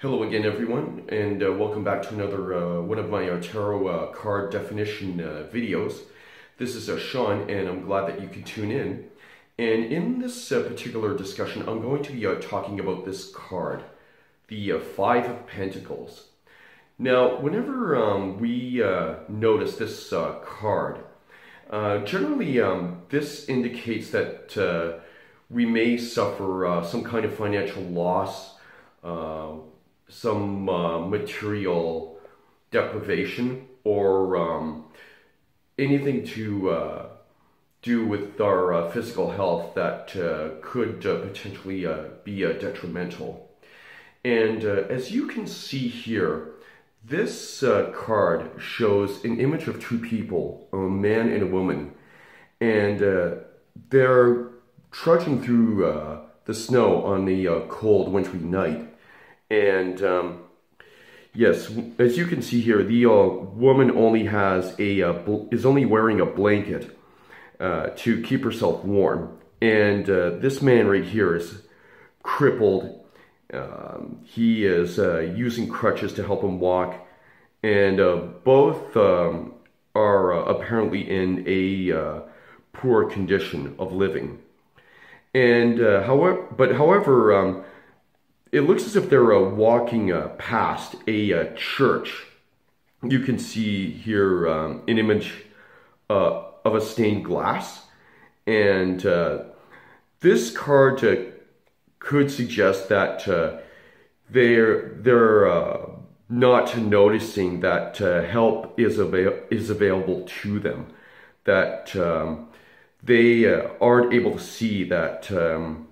Hello again, everyone, and uh, welcome back to another uh, one of my uh, tarot uh, card definition uh, videos. This is uh, Shawn, and I'm glad that you could tune in. And in this particular discussion, I'm going to be talking about this card, the Five of Pentacles. Now, whenever um, we notice this card, generally um, this indicates that we may suffer some kind of financial loss some uh, material deprivation or um, anything to uh, do with our uh, physical health that uh, could uh, potentially uh, be detrimental. And as you can see here, this card shows an image of two people, a man and a woman, and they're trudging through the snow on a cold wintry night and um, yes, as you can see here, the uh, woman only has a uh, is only wearing a blanket uh, to keep herself warm, and uh, this man right here is crippled. Um, he is uh, using crutches to help him walk, and both um, are apparently in a poor condition of living. And however, but however, um, it looks as if they're uh, walking uh, past a uh, church. You can see here um, an image uh, of a stained glass. And uh, this card uh, could suggest that they're, they're not noticing that help is, avail is available to them. That um, they aren't able to see that um,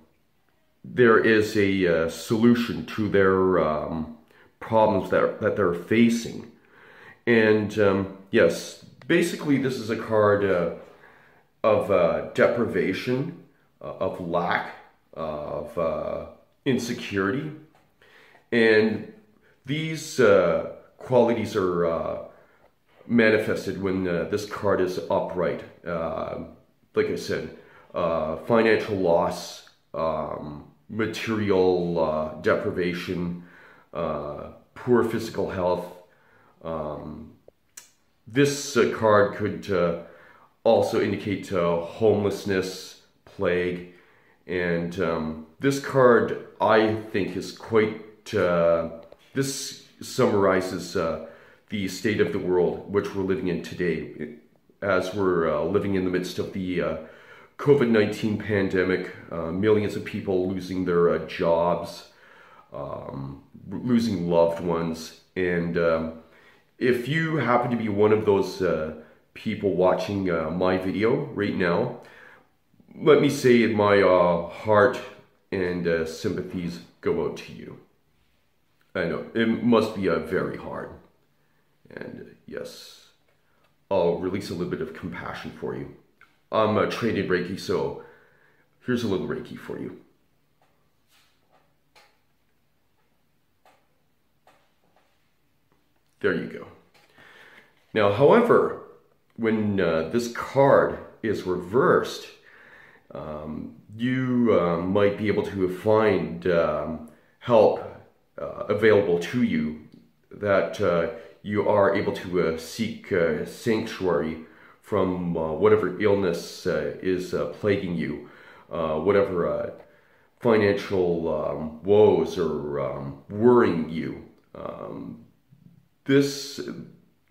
there is a uh, solution to their um, problems that, that they're facing. And um, yes, basically this is a card uh, of uh, deprivation, uh, of lack, of uh, insecurity. And these uh, qualities are manifested when this card is upright. like I said, financial loss, um, material uh, deprivation, uh, poor physical health. Um, this uh, card could uh, also indicate uh, homelessness, plague, and um, this card I think is quite. Uh, this summarizes the state of the world which we're living in today, as we're living in the midst of the COVID 19 pandemic, uh, millions of people losing their uh, jobs, um, losing loved ones. And um, if you happen to be one of those uh, people watching uh, my video right now, let me say my uh, heart and sympathies go out to you. I know it must be very hard. And yes, I'll release a little bit of compassion for you. I'm uh, trained in Reiki, so here's a little Reiki for you. There you go. Now, however, when uh, this card is reversed, um, you uh, might be able to find um, help uh, available to you that uh, you are able to uh, seek uh, sanctuary from uh, whatever illness uh, is uh, plaguing you, uh, whatever uh, financial um, woes are um, worrying you. Um, this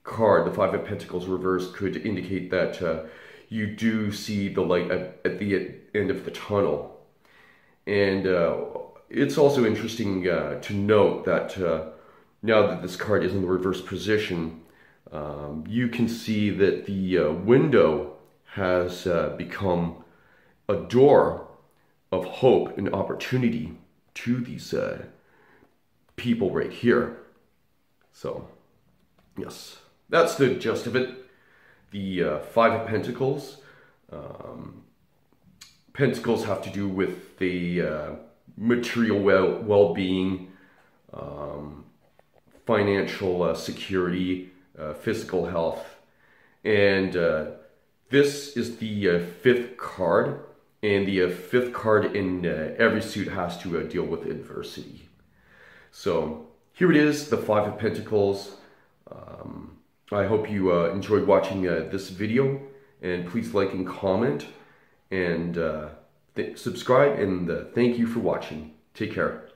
card, the Five of Pentacles reversed, could indicate that you do see the light at, at, the end of the tunnel. And it's also interesting to note that now that this card is in the reverse position, um, you can see that the uh, window has uh, become a door of hope and opportunity to these uh, people right here. So, yes, that's the gist of it. The uh, Five of Pentacles. Um, pentacles have to do with the uh, material well well-being, um, financial uh, security, uh, physical health. And uh, this is the uh, fifth card, and the uh, fifth card in uh, every suit has to deal with adversity. So here it is, the Five of Pentacles. Um, I hope you enjoyed watching this video, and please like and comment, and subscribe, and thank you for watching. Take care.